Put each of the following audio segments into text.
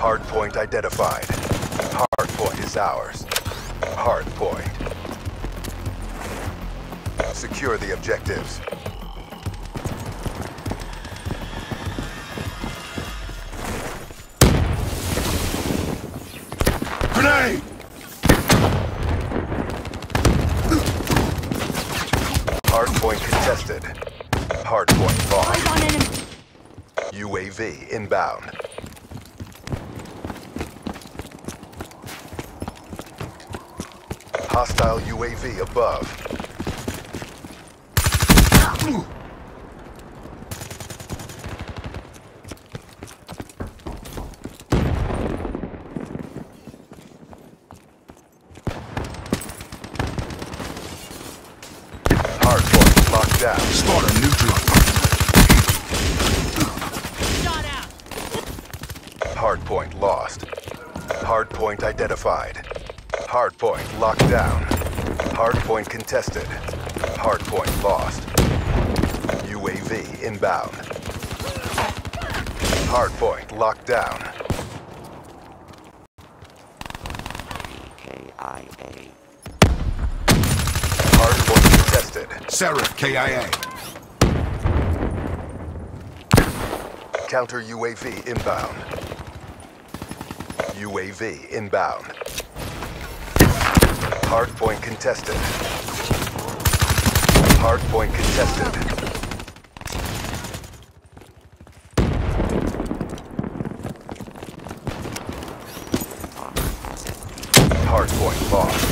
Hard point identified. Hard point is ours. Hard point. Secure the objectives. Grenade! Hard point contested. Hard point lost. Eyes on enemy. UAV inbound. Hostile UAV above. Hard point locked down. Slaughter neutral. Shot out. Hard point lost. Hardpoint identified. Hard point locked down. Hard point contested. Hard point lost. UAV inbound. Hard point locked down. KIA. Hard point contested. Seraph, KIA. Counter UAV inbound. UAV inbound. Hard point contested. Hard point contested. Hard point lost.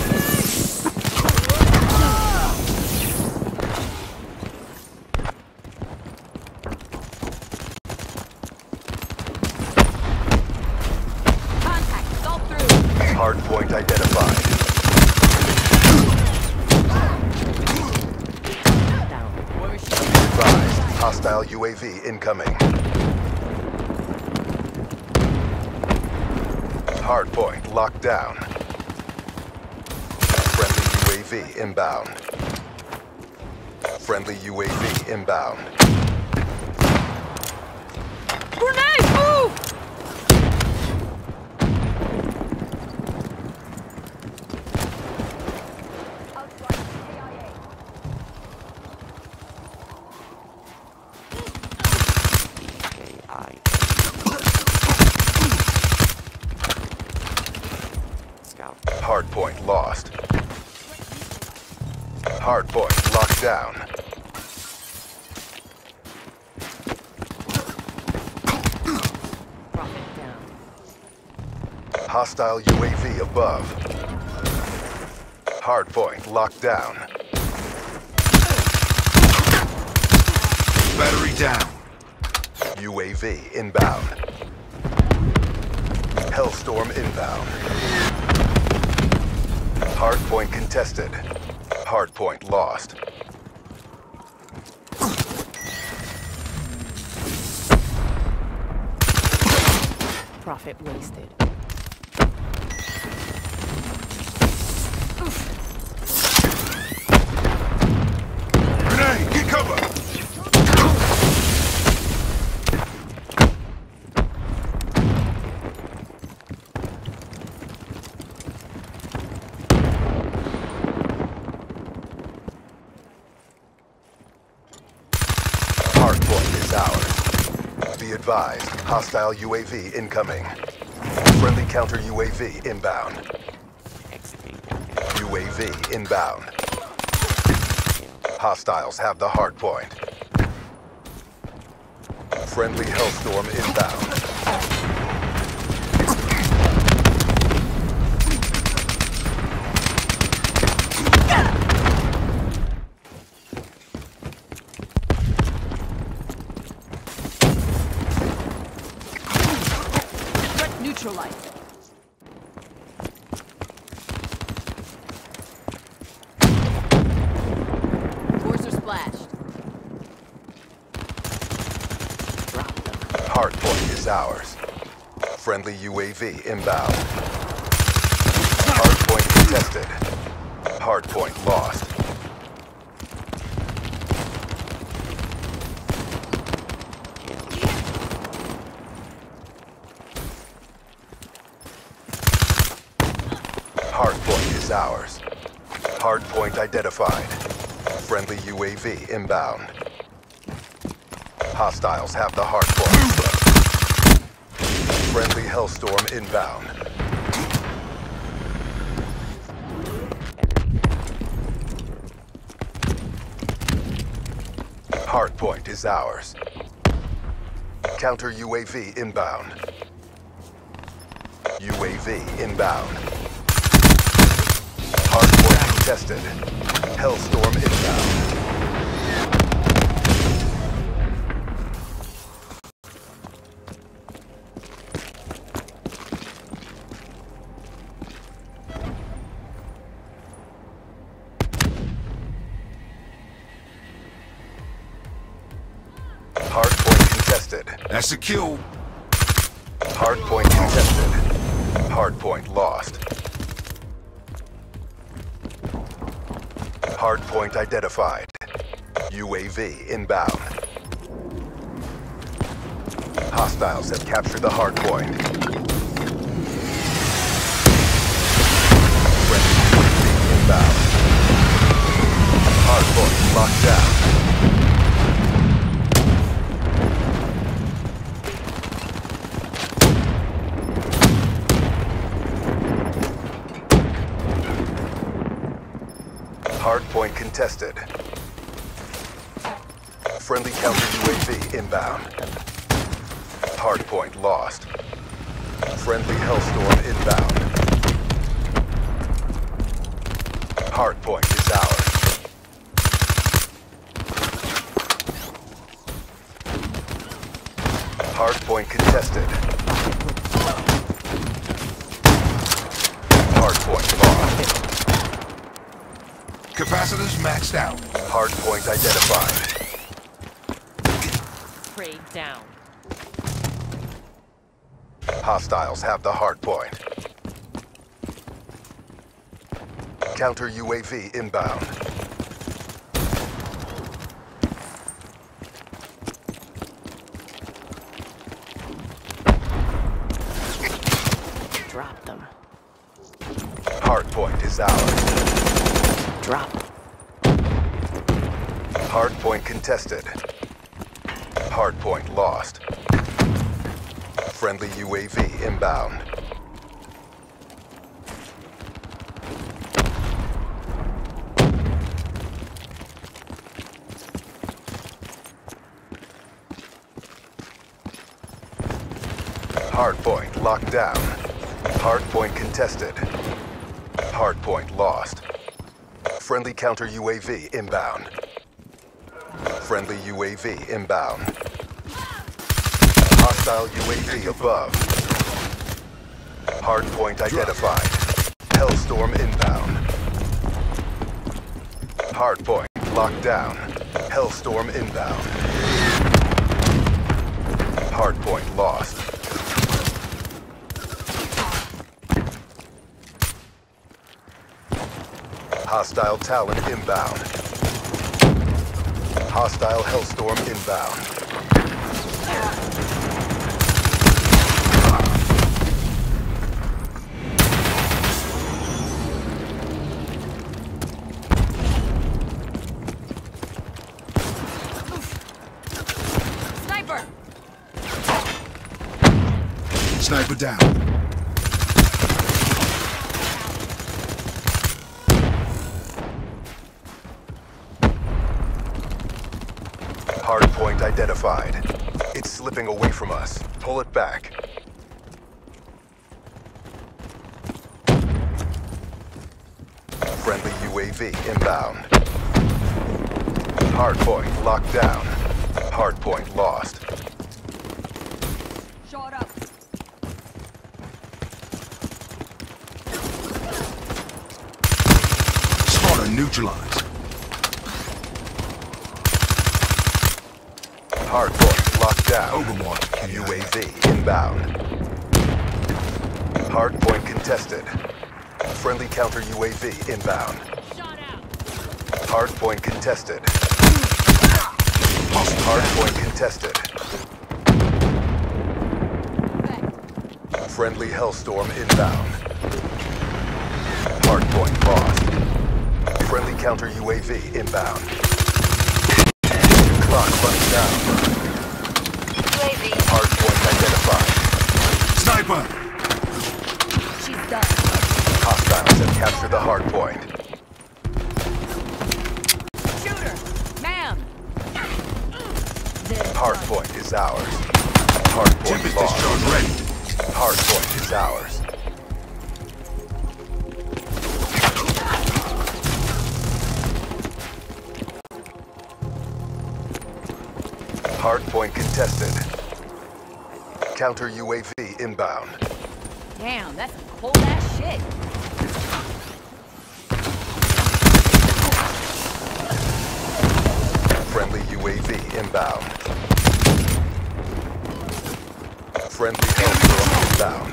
Contact. Through. Hard identified. Down. Where is she? Advised. Hostile UAV incoming. Hard point locked down. Friendly UAV inbound. Friendly UAV inbound. Grenade! Move! KIA. Scout. Hard point lost. Hard point locked down. Hostile UAV above. Hard point locked down. Battery down. UAV inbound. Hellstorm inbound. Hardpoint contested. Hardpoint lost. Prophet wasted. Grenade, get cover! Hardpoint is ours. Be advised, hostile UAV incoming. Friendly counter UAV inbound. UAV inbound. Hostiles have the hard point. Friendly Hellstorm inbound. Neutralized. Cores are splashed. Drop them. Hardpoint is ours. Friendly UAV inbound. Hardpoint contested. Hardpoint lost. Is ours. Hardpoint identified. Friendly UAV inbound. Hostiles have the hardpoint. Friendly Hellstorm inbound. Hardpoint is ours. Counter UAV inbound. UAV inbound. Contested. Hellstorm inbound. Hardpoint contested. That's a kill. Hardpoint contested. Hardpoint lost. Hardpoint identified. UAV inbound. Hostiles have captured the hardpoint. Friendly UAV inbound. Contested. Friendly counter UAV inbound. Hardpoint lost. Friendly Hellstorm inbound. Hardpoint is ours. Hardpoint contested. Hardpoint lost. Capacitors maxed out. Hardpoint identified. Prey down. Hostiles have the hardpoint. Counter UAV inbound. Drop them. Hardpoint is ours. Drop. Hardpoint contested. Hardpoint lost. Friendly UAV inbound. Hardpoint locked down. Hardpoint contested. Hardpoint lost. Friendly counter UAV inbound. Friendly UAV inbound. Hostile UAV above. Hardpoint identified. Hellstorm inbound. Hardpoint locked down. Hellstorm inbound. Hardpoint lost. Hostile Talon inbound. Hostile Hellstorm inbound. Sniper! Sniper down. Hardpoint identified. It's slipping away from us. Pull it back. Friendly UAV inbound. Hardpoint locked down. Hardpoint lost. Shot up. Spotter neutralized. Hardpoint locked down. Overwatch. UAV inbound. Hardpoint contested. Friendly counter UAV inbound. Shot out. Hardpoint contested. Hardpoint contested. Friendly Hellstorm inbound. Hardpoint lost. Friendly counter UAV inbound. Down. UAV. Hardpoint identified. Sniper! She's done. Hostiles have captured the hardpoint. Contested. Counter UAV inbound. Damn, that's some cold ass shit. Friendly UAV inbound. Friendly Hellstorm inbound.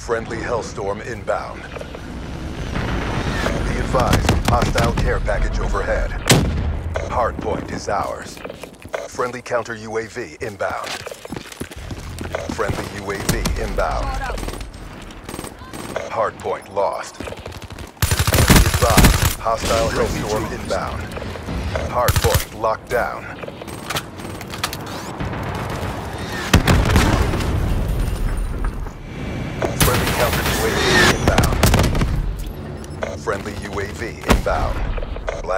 Friendly Hellstorm inbound. Advised, hostile care package overhead. Hardpoint is ours. Friendly counter UAV inbound. Friendly UAV inbound. Hardpoint lost. Advised, hostile Hellstorm inbound. Hardpoint locked down.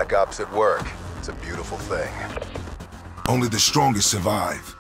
Black Ops at work. It's a beautiful thing. Only the strongest survive.